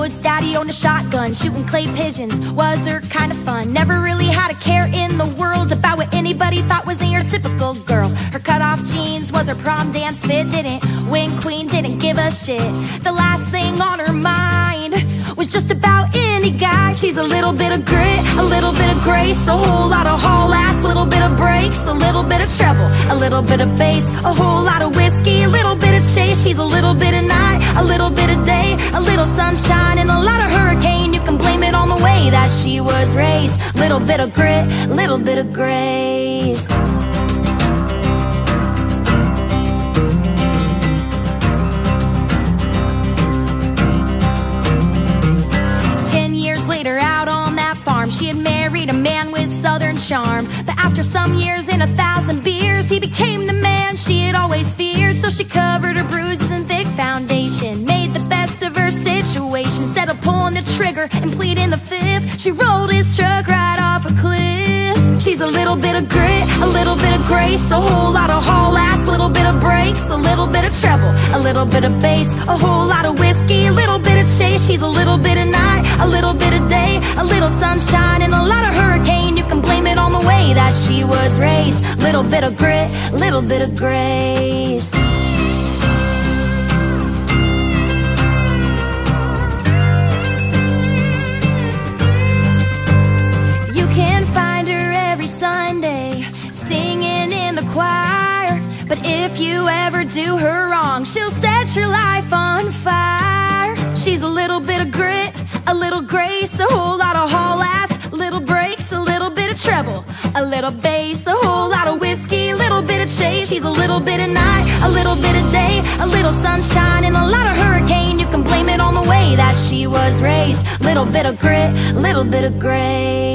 woods, daddy owned a shotgun. Shooting clay pigeons was her kind of fun. Never really had a care in the world about what anybody thought was your typical girl. Her cutoff jeans was her prom dance fit. Didn't win queen, didn't give a shit. The last thing on her mind was just about any guy. She's a little bit of grit, a little bit of grace, a whole lot of haul ass, a little bit of brakes, a little bit of treble, a little bit of bass, a whole lot of whiskey, of chase. She's a little bit of night, a little bit of day, a little sunshine, and a lot of hurricane. You can blame it on the way that she was raised. Little bit of grit, little bit of grace. Ten years later, out on that farm, she had married a man with southern charm. But after some years and a thousand beers, he became the man she had always feared. So she covered the trigger and pleading the fifth, she rolled his truck right off a cliff. She's a little bit of grit, a little bit of grace, a whole lot of haul ass, little bit of brakes, a little bit of treble, a little bit of bass, a whole lot of whiskey, a little bit of chase. She's a little bit of night, a little bit of day, a little sunshine, and a lot of hurricane. You can blame it on the way that she was raised. Little bit of grit, little bit of grace. Choir. But if you ever do her wrong, she'll set your life on fire. She's a little bit of grit, a little grace, a whole lot of haul ass, little brakes, a little bit of treble, a little bass, a whole lot of whiskey, a little bit of chase. She's a little bit of night, a little bit of day, a little sunshine, and a lot of hurricane. You can blame it on the way that she was raised. Little bit of grit, little bit of grace.